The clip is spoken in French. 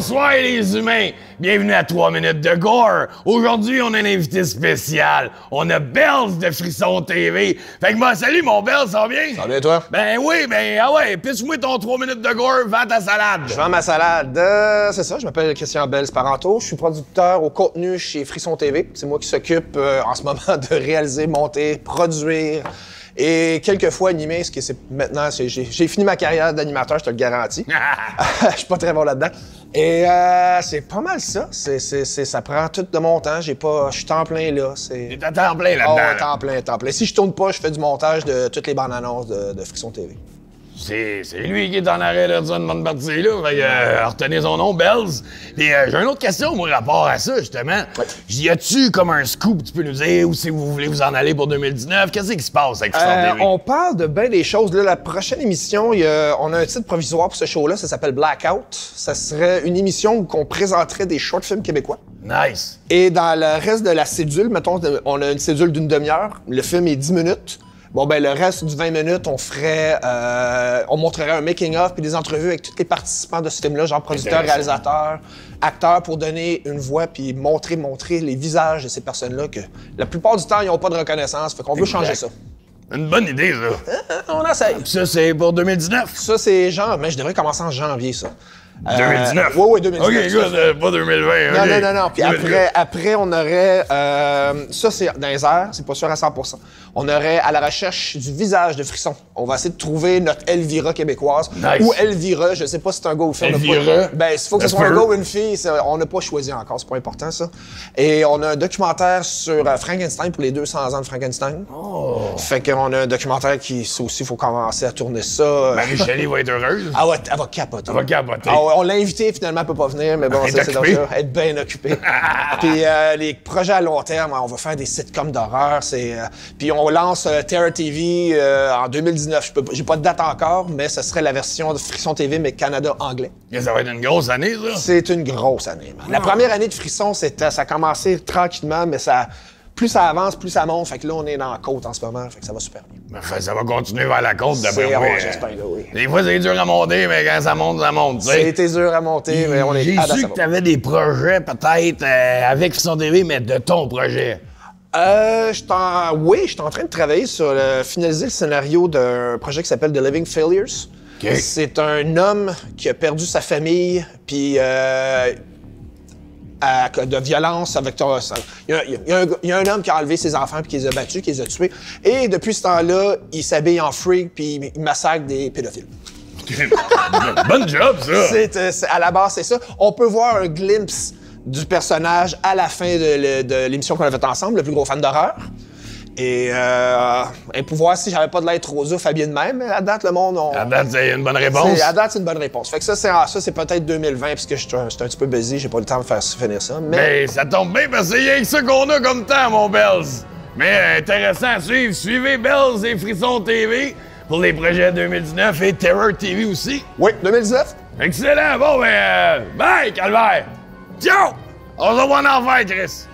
Bonsoir les humains, bienvenue à 3 minutes de gore. Aujourd'hui, on a un invité spécial. On a Bells de Frisson TV. Fait que moi, salut mon Bells, ça va bien? Ça va bien toi? Ben oui, ben ah ouais, pitch-moi ton 3 minutes de gore, vends ta salade. Je vends ma salade. Euh, c'est ça, je m'appelle Christian Bells Paranto. Je suis producteur au contenu chez Frisson TV. C'est moi qui s'occupe euh, en ce moment de réaliser, monter, produire et quelquefois animer, ce qui c'est maintenant, c'est- j'ai j'ai fini ma carrière d'animateur, je te le garantis. Je suis pas très bon là-dedans. Et euh, c'est pas mal ça. C'est, c'est- c'est- ça prend tout de mon temps. J'ai pas, je suis temps plein là. C'est temps plein Oh, là-dedans. temps plein, temps plein. Si je tourne pas, je fais du montage de toutes les bandes annonces de, de Frisson TV. C'est lui qui est en arrêt de ça de bonne partie là. Fait que, euh, retenez son nom, Bells. Puis euh, j'ai une autre question, moi, rapport à ça, justement. Y a-tu comme un scoop, tu peux nous dire, c'est que vous voulez vous en aller pour 2019? Qu'est-ce qui se passe avec Euh, on parle de bien des choses. Là, la prochaine émission, y a- on a un titre provisoire pour ce show-là, ça s'appelle Blackout. Ça serait une émission où on présenterait des short films québécois. Nice. Et dans le reste de la cédule, mettons, on a une cédule d'une demi-heure. Le film est 10 minutes. Bon, ben, le reste du 20 minutes, on ferait, euh, on montrerait un making-of puis des entrevues avec tous les participants de ce film-là, genre producteurs, réalisateurs, acteurs, pour donner une voix puis montrer, montrer les visages de ces personnes-là que la plupart du temps, ils n'ont pas de reconnaissance. Fait qu'on veut changer ça. Une bonne idée, ça. On essaye. Puis ça, c'est pour 2019? Ça, c'est genre, mais je devrais commencer en janvier, ça. Euh, 2019? Oui, oui, 2019. OK, good, euh, pas 2020. Non, non, non, non. Puis après, après, on aurait. euh, ça, c'est dans les airs, c'est pas sûr à 100% On aurait à la recherche du visage de Frisson. On va essayer de trouver notre Elvira québécoise. Nice. Ou Elvira, je sais pas si c'est un gars ou une fille. Elvira? pas- Ben, il faut que ce soit un gars ou une fille. On n'a pas choisi encore, c'est pas important, ça. Et on a un documentaire sur euh, Frankenstein pour les 200 ans de Frankenstein. Oh. Fait qu'on a un documentaire qui, ça aussi, il faut commencer à tourner ça. Marie-Shelley va être heureuse. ah ouais, elle va capoter. Elle va capoter. Ah ouais, on l'a invité, finalement, elle peut pas venir, mais bon, ça, c'est choses. Elle est bien occupée. Puis euh, les projets à long terme, on va faire des sitcoms d'horreur. C'est, euh, puis on lance euh, Terror TV euh, en 2019. Je peux pas- J'ai pas de date encore, mais ce serait la version de Frisson TV, mais Canada anglais. Ça va être une grosse année, ça. C'est une grosse année. man. La première année de Frisson, c'était, ça a commencé tranquillement, mais ça, plus ça avance, plus ça monte. Fait que là, on est dans la côte en ce moment, fait que ça va super bien. Ben, ça va continuer vers la côte, d'après moi. j'espère, oui. Des fois, c'est dur à monter, mais quand ça monte, ça monte. C'était dur à monter, mais on est J'ai su que tu avais des projets, peut-être, euh, avec Frisson TV, mais de ton projet. Euh, je oui, je suis en train de travailler sur le, finaliser le scénario d'un projet qui s'appelle The Living Failures. OK. C'est un homme qui a perdu sa famille, puis euh, de violence avec ton. Il y, a, y un, gars- il y a un homme qui a enlevé ses enfants puis qui les a battus, qui les a tués. Et depuis ce temps-là, il s'habille en freak puis il massacre des pédophiles. Bonne job, ça. C'est, euh, à la base, c'est ça. On peut voir un glimpse du personnage à la fin de, l'émission qu'on a faite ensemble, le plus gros fan d'horreur. Et, euh, et pour voir si j'avais pas de l'être rosa habillé de même, mais à date, le monde, on... À date, c'est une bonne réponse. à date, c'est une bonne réponse. Fait que ça, c'est, ah, ça, c'est peut-être 2020, puisque je suis un, petit peu busy, j'ai pas le temps de faire finir ça. Mais ça tombe bien parce que c'est rien que ça qu'on a comme temps, mon Bells. Mais euh, intéressant à suivre. Suivez Bells et Frisson TV pour les projets 2019 et Terror TV aussi. oui, 2019. Excellent. Bon, ben, euh, bye, Calvaire. Ciao! On se revoit en enfer, Chris.